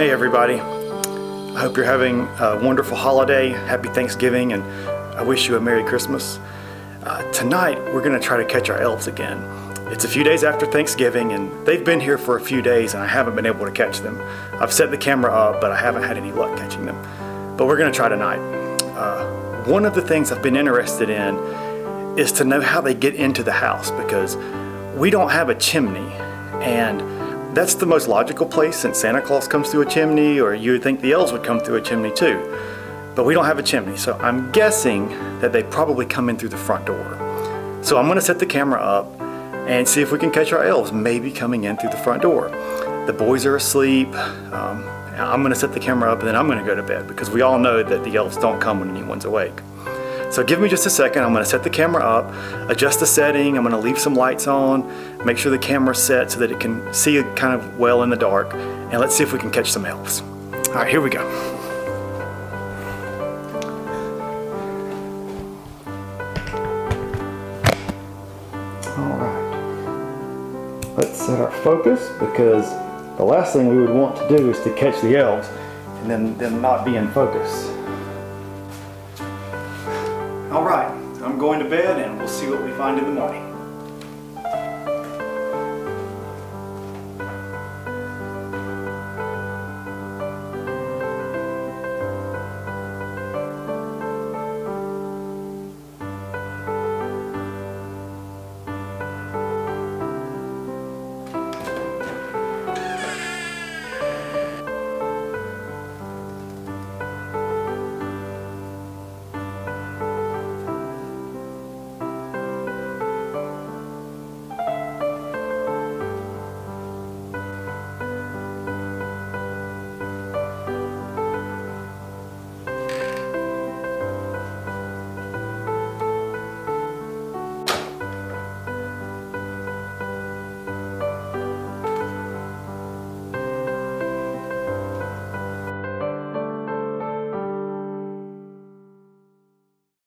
Hey everybody. I hope you're having a wonderful holiday. Happy Thanksgiving and I wish you a Merry Christmas. Uh, tonight we're going to try to catch our elves again. It's a few days after Thanksgiving and they've been here for a few days and I haven't been able to catch them. I've set the camera up but I haven't had any luck catching them. But we're going to try tonight. Uh, one of the things I've been interested in is to know how they get into the house because we don't have a chimney and that's the most logical place since Santa Claus comes through a chimney or you would think the elves would come through a chimney too. But we don't have a chimney, so I'm guessing that they probably come in through the front door. So I'm gonna set the camera up and see if we can catch our elves maybe coming in through the front door. The boys are asleep. Um, I'm gonna set the camera up and then I'm gonna go to bed because we all know that the elves don't come when anyone's awake. So give me just a second, I'm gonna set the camera up, adjust the setting, I'm gonna leave some lights on, make sure the camera's set so that it can see kind of well in the dark, and let's see if we can catch some elves. All right, here we go. All right, let's set our focus because the last thing we would want to do is to catch the elves and then them not be in focus. All right, I'm going to bed and we'll see what we find in the morning.